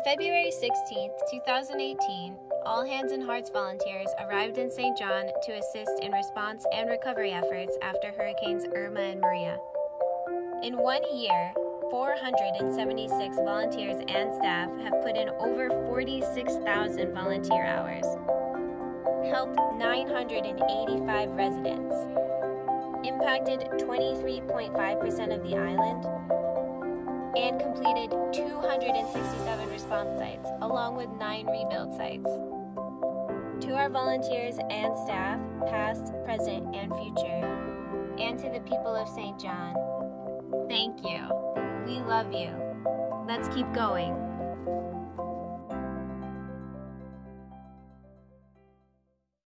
On February 16, 2018, All Hands and Hearts volunteers arrived in St. John to assist in response and recovery efforts after Hurricanes Irma and Maria. In one year, 476 volunteers and staff have put in over 46,000 volunteer hours, helped 985 residents, impacted 23.5% of the island, and completed 267 response sites, along with nine rebuild sites. To our volunteers and staff, past, present, and future, and to the people of St. John, thank you. We love you. Let's keep going.